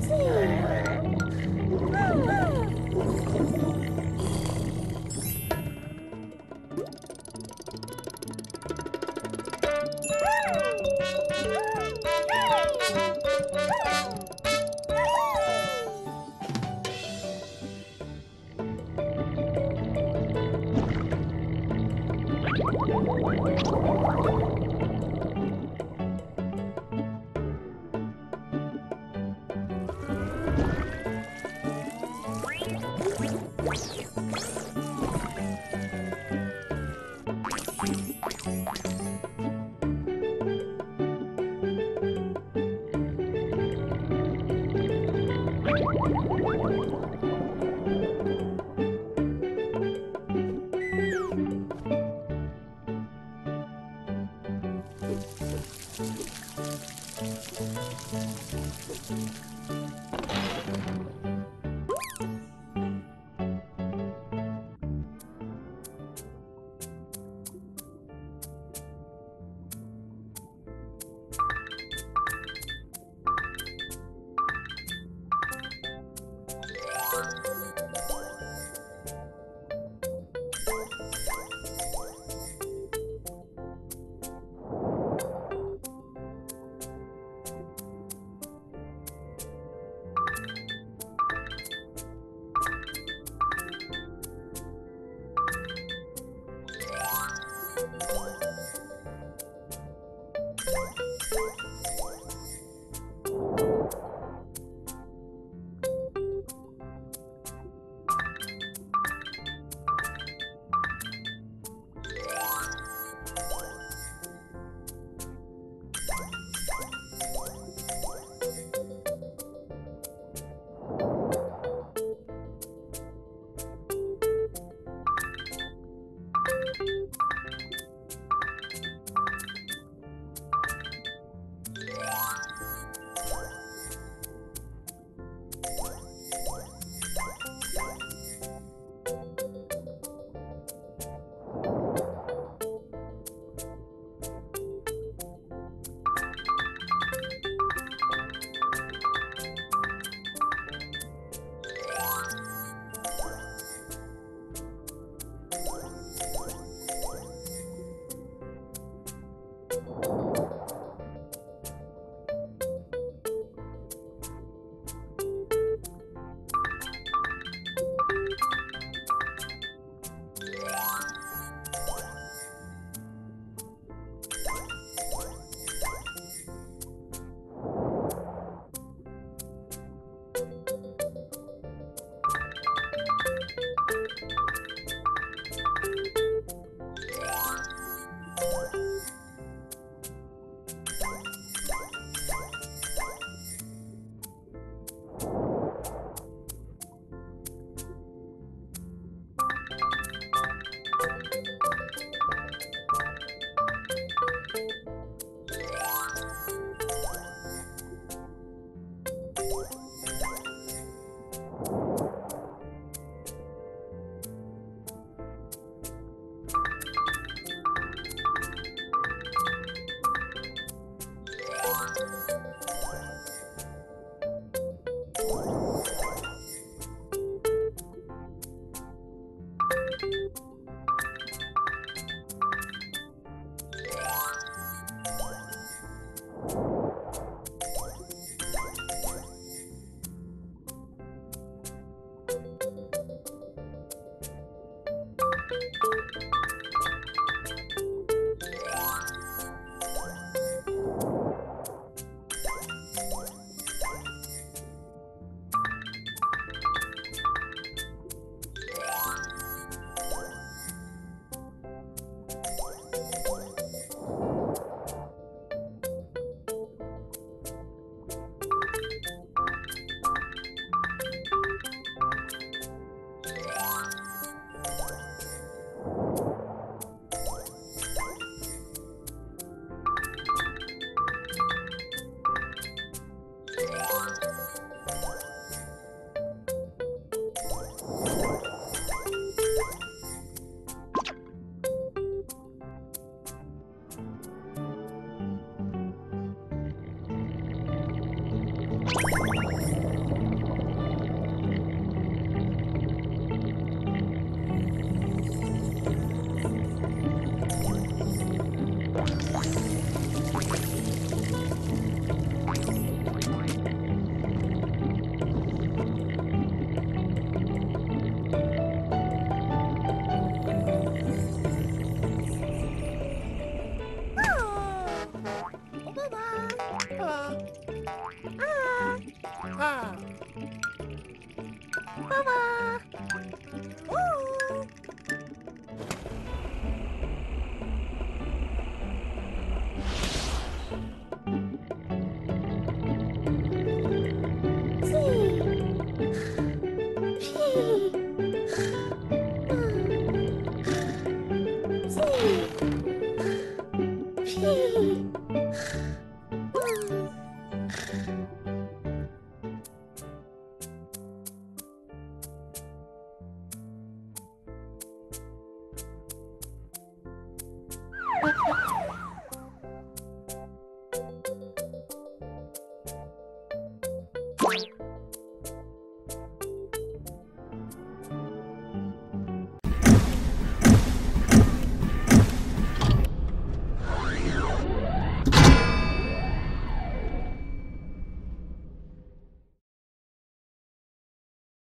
See? Música Ha Hmm.